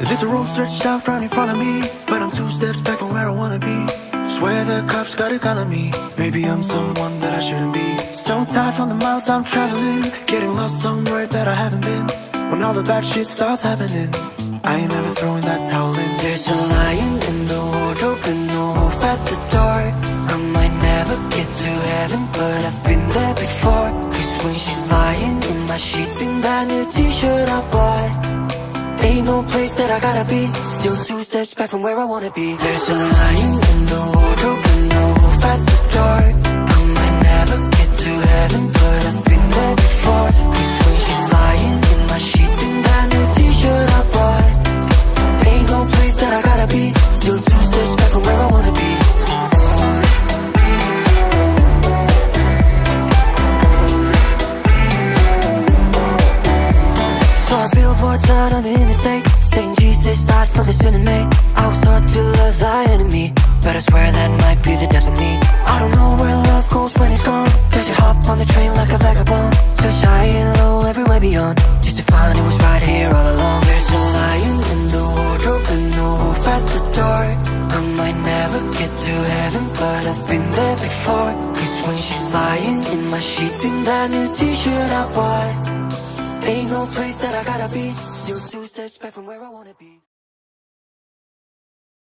There's a rope stretched out right in front of me? But I'm two steps back from where I wanna be. Swear the cops got gun on me. Maybe I'm someone that I shouldn't be. So tired from the miles I'm traveling. Getting lost somewhere that I haven't been. When all the bad shit starts happening. I ain't never throwing that towel in There's a lion in the wardrobe and a wolf at the door. I might never get to heaven but I've been there before. Cause when she's lying in my sheets in that new t-shirt I bought Ain't no place that I gotta be. Still two steps back from where I wanna be. There's a lion On the interstate. Saying Jesus died for the sin in me. I was taught to love thy enemy. But I swear that might be the death of me. I don't know where love goes when it's gone. Does it hop on the train like a vagabond? Search high and low everywhere beyond. Just to find it was right here all along. There's a lion in the wardrobe and a wolf at the door. I might never get to heaven but I've been there before. Cause when she's lying in my sheets in that new t-shirt I bought place that I gotta be. Still two steps back from where I wanna be